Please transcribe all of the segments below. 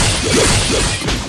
Let's go.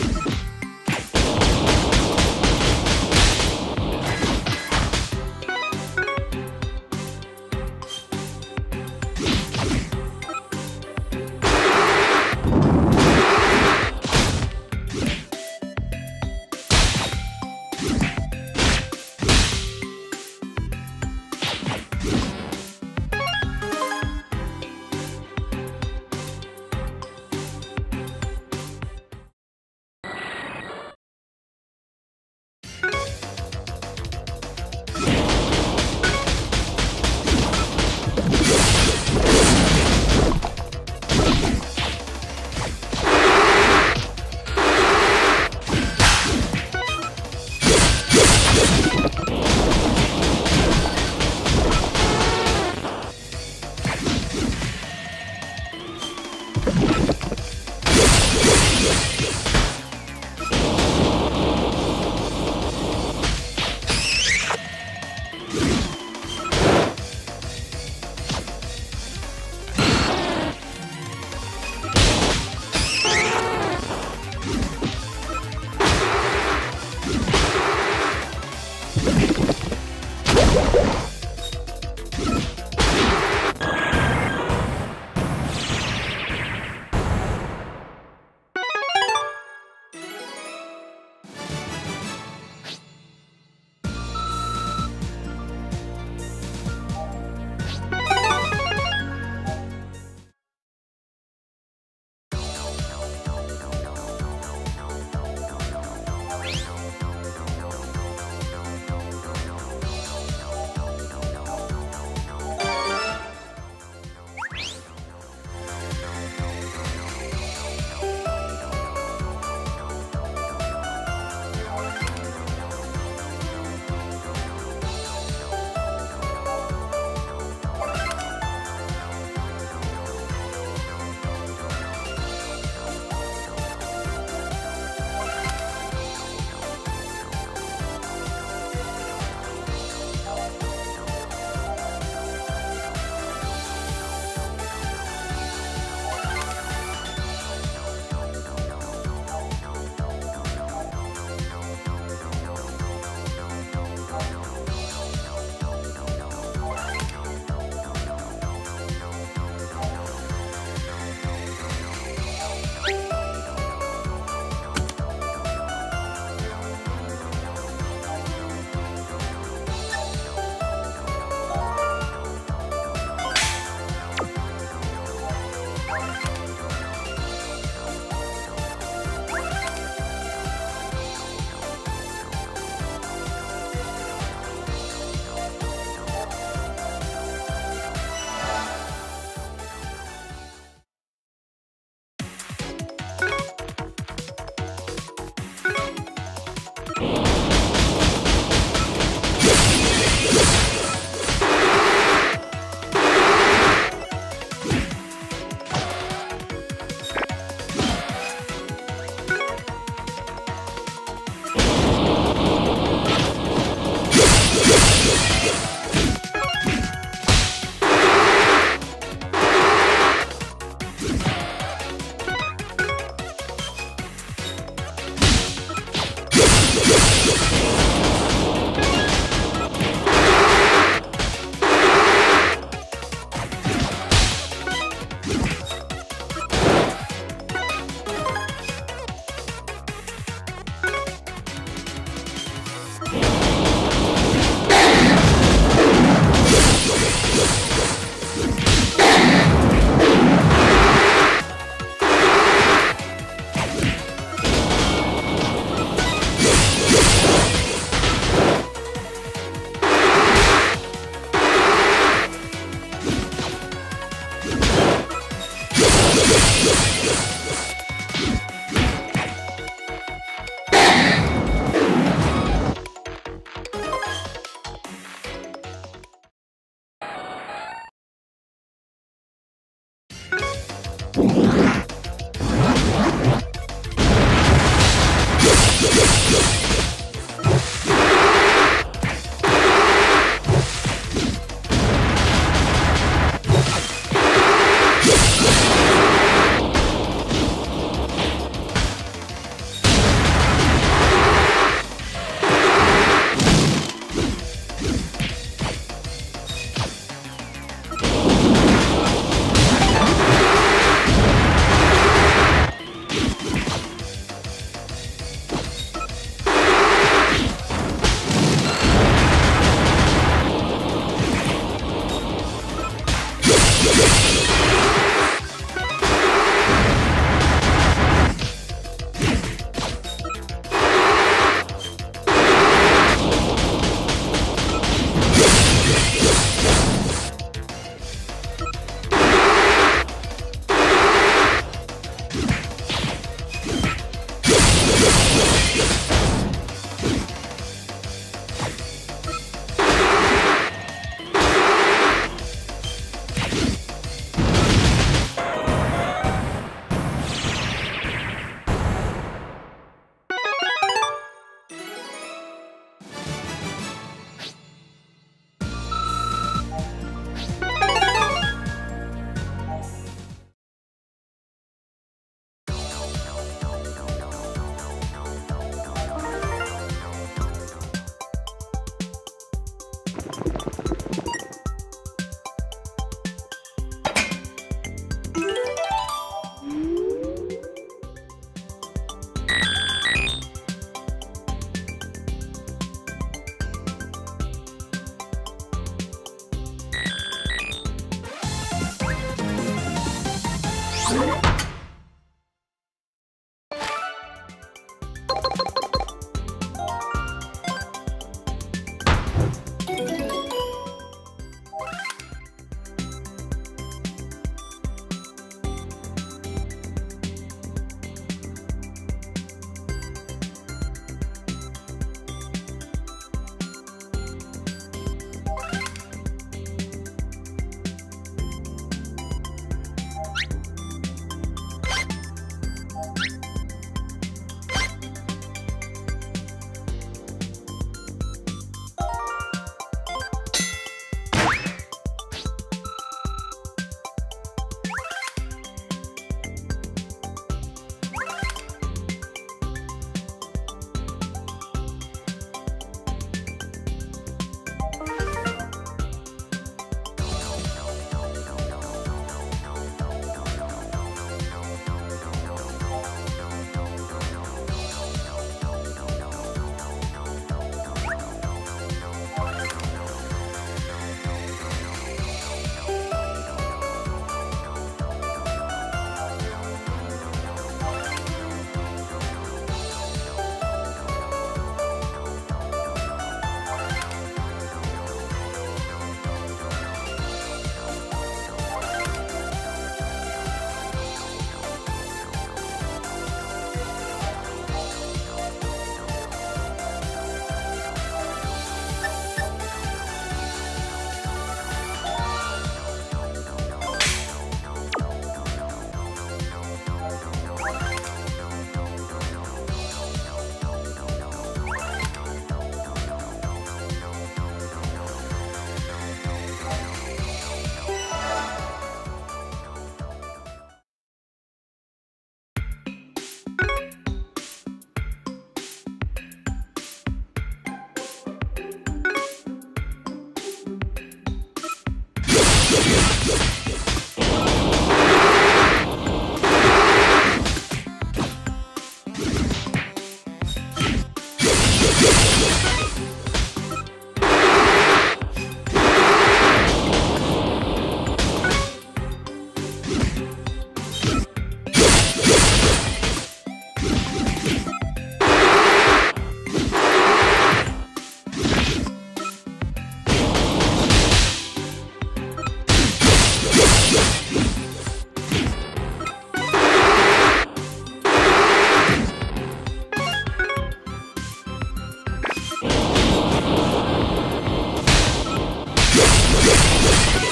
You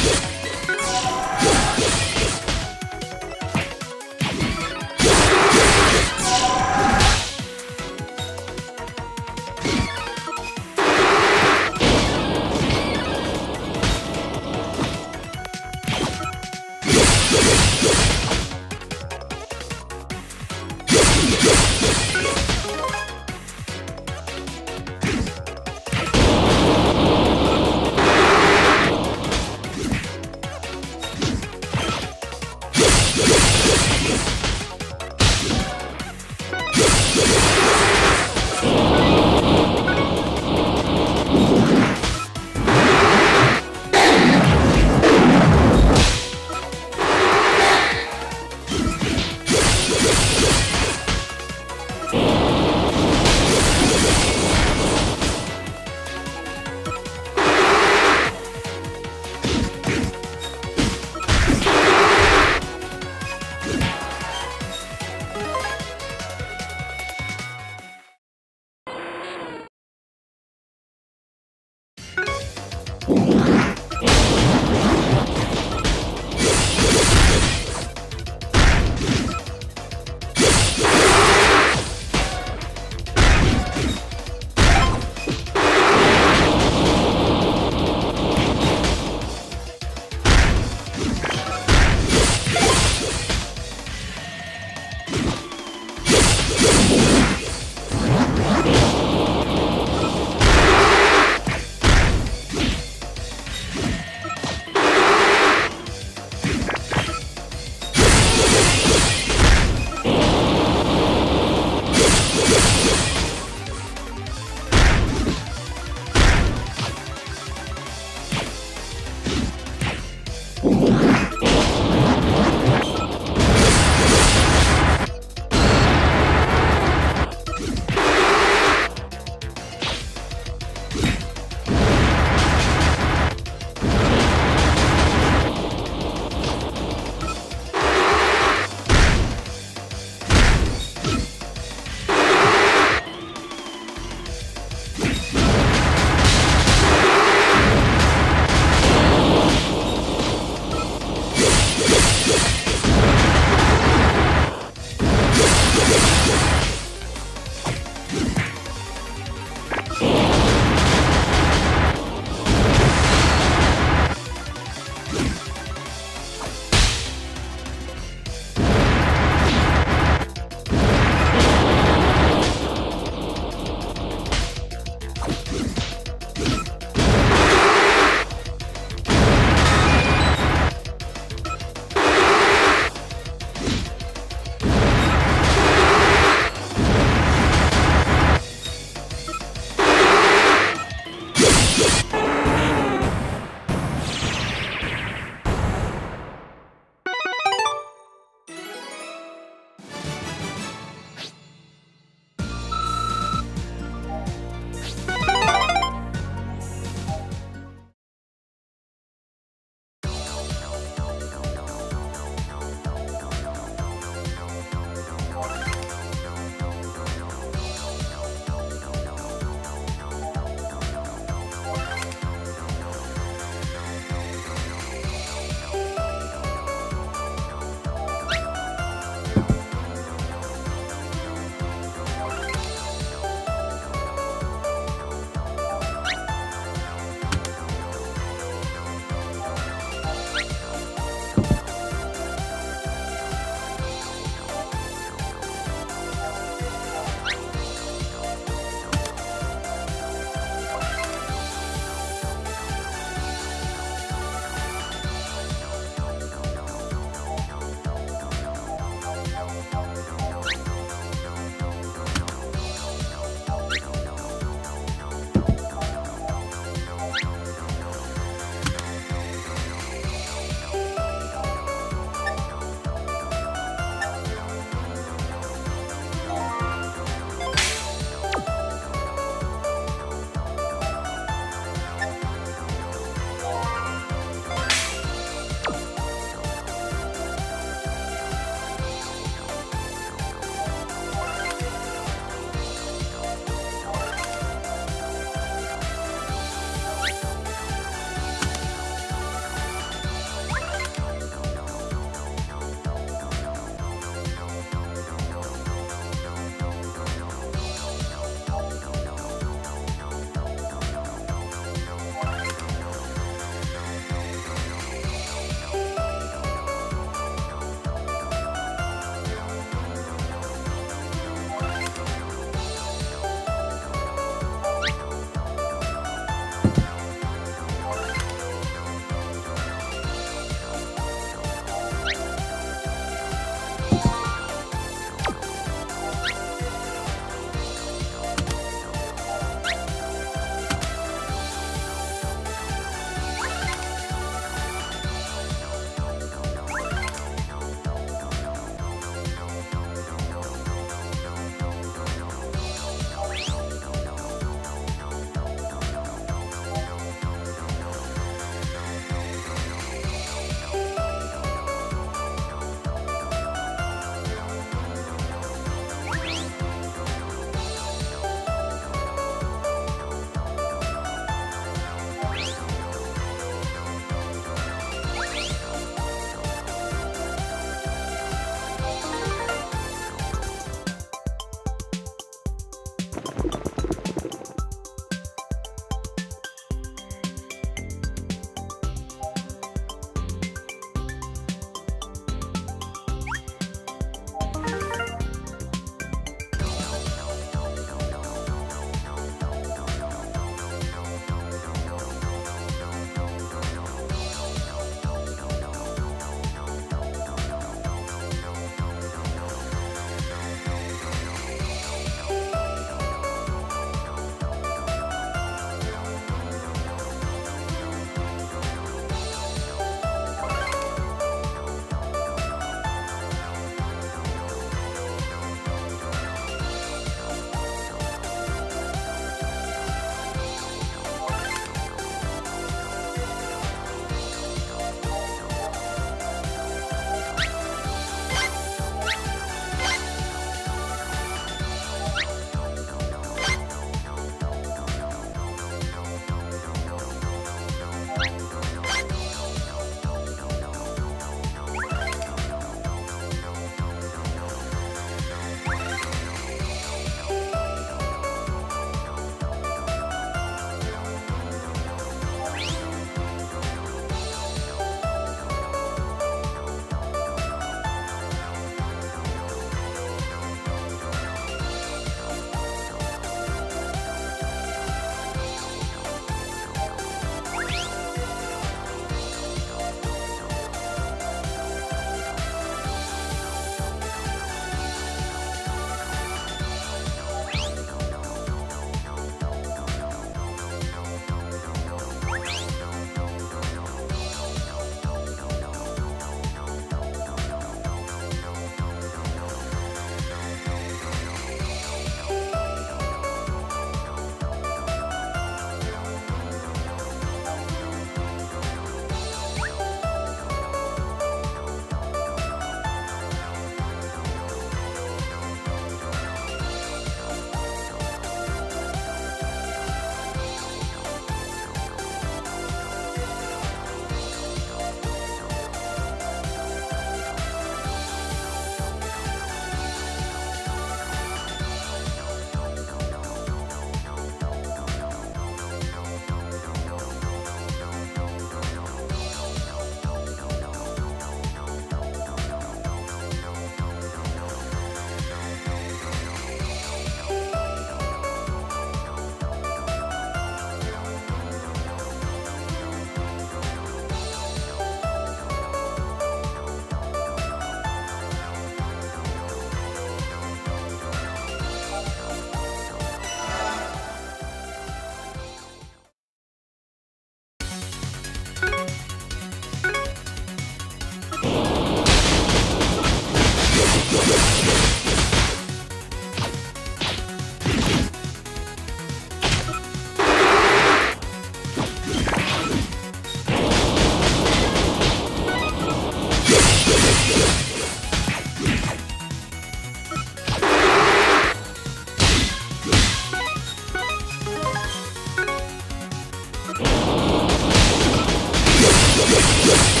you